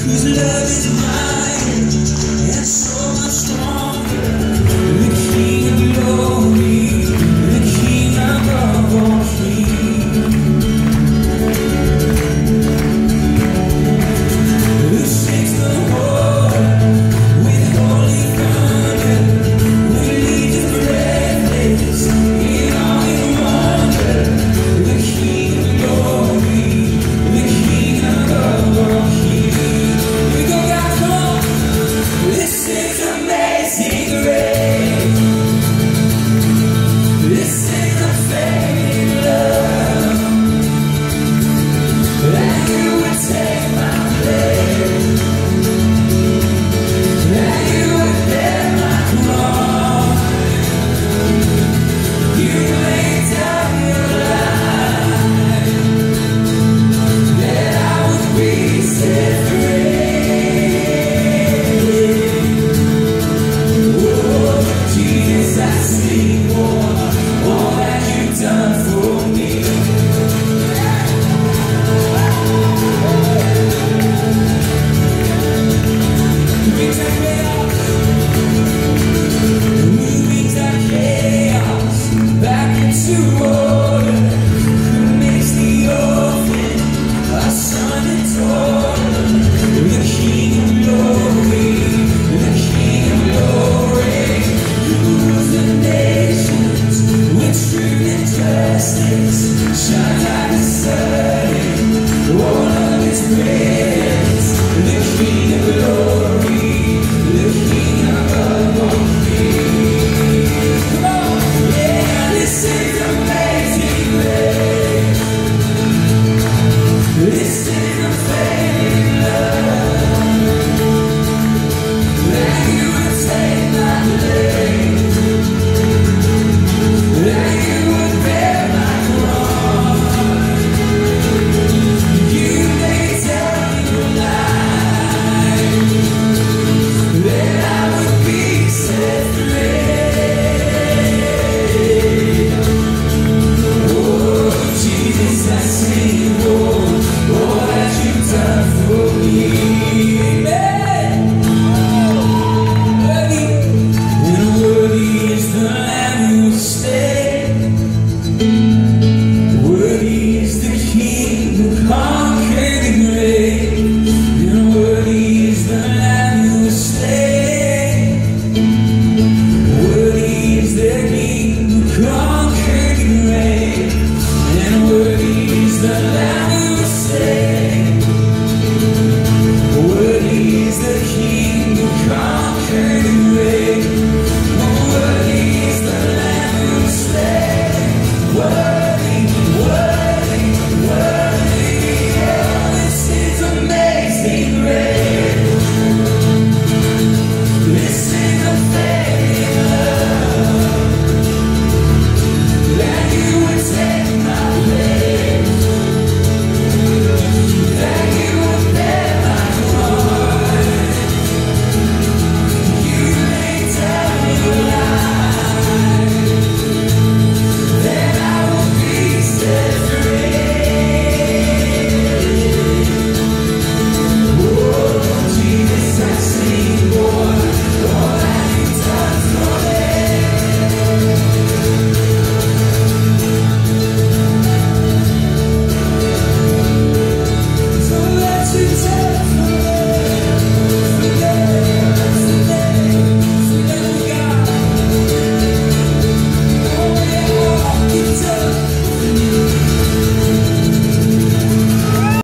Cause love is mine? And so much stronger you say.